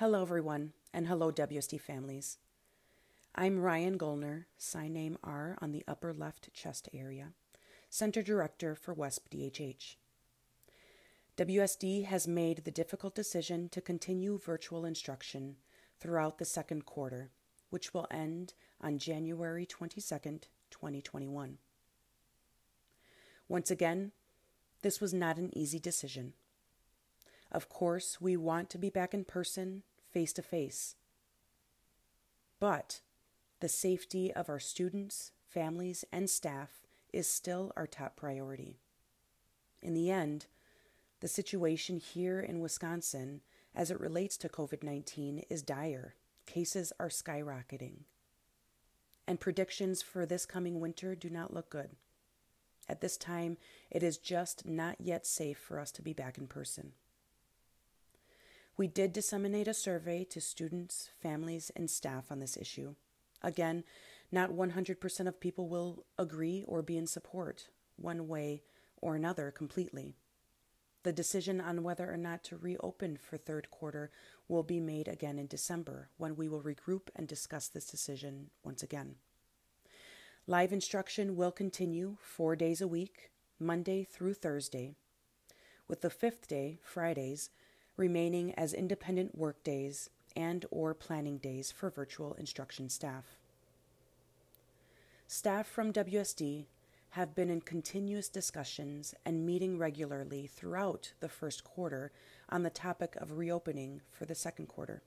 Hello, everyone, and hello, WSD families. I'm Ryan Gollner, sign name R on the upper left chest area, Center Director for WESP DHH. WSD has made the difficult decision to continue virtual instruction throughout the second quarter, which will end on January 22nd, 2021. Once again, this was not an easy decision. Of course, we want to be back in person, face to face. But the safety of our students, families, and staff is still our top priority. In the end, the situation here in Wisconsin as it relates to COVID 19 is dire. Cases are skyrocketing. And predictions for this coming winter do not look good. At this time, it is just not yet safe for us to be back in person. We did disseminate a survey to students, families, and staff on this issue. Again, not 100% of people will agree or be in support, one way or another, completely. The decision on whether or not to reopen for third quarter will be made again in December when we will regroup and discuss this decision once again. Live instruction will continue four days a week, Monday through Thursday, with the fifth day, Fridays, remaining as independent work days and or planning days for virtual instruction staff. Staff from WSD have been in continuous discussions and meeting regularly throughout the first quarter on the topic of reopening for the second quarter.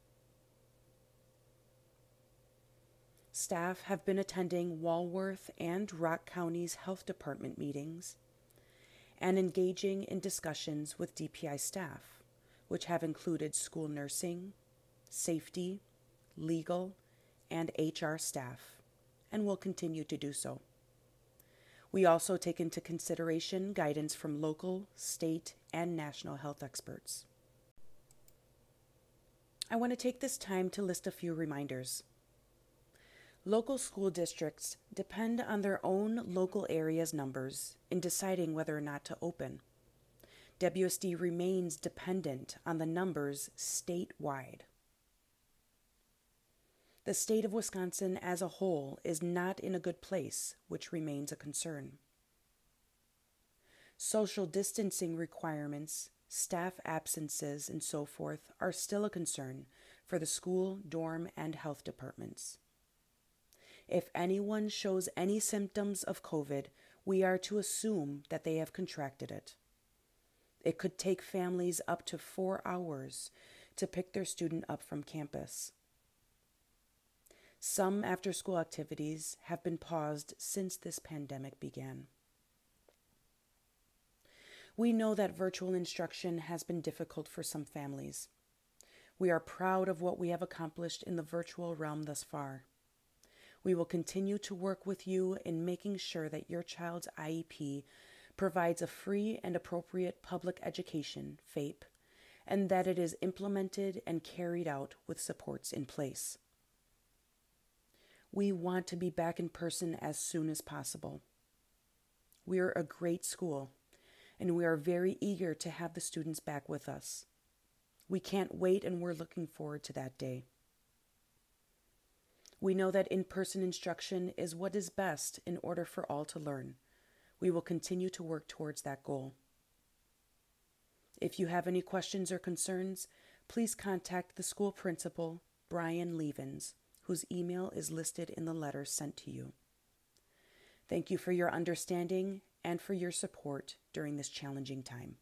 Staff have been attending Walworth and Rock County's health department meetings and engaging in discussions with DPI staff which have included school nursing, safety, legal, and HR staff, and will continue to do so. We also take into consideration guidance from local, state, and national health experts. I want to take this time to list a few reminders. Local school districts depend on their own local area's numbers in deciding whether or not to open. WSD remains dependent on the numbers statewide. The state of Wisconsin as a whole is not in a good place, which remains a concern. Social distancing requirements, staff absences, and so forth are still a concern for the school, dorm, and health departments. If anyone shows any symptoms of COVID, we are to assume that they have contracted it. It could take families up to four hours to pick their student up from campus. Some after school activities have been paused since this pandemic began. We know that virtual instruction has been difficult for some families. We are proud of what we have accomplished in the virtual realm thus far. We will continue to work with you in making sure that your child's IEP provides a free and appropriate public education, FAPE, and that it is implemented and carried out with supports in place. We want to be back in person as soon as possible. We are a great school, and we are very eager to have the students back with us. We can't wait, and we're looking forward to that day. We know that in person instruction is what is best in order for all to learn we will continue to work towards that goal. If you have any questions or concerns, please contact the school principal, Brian Levens, whose email is listed in the letter sent to you. Thank you for your understanding and for your support during this challenging time.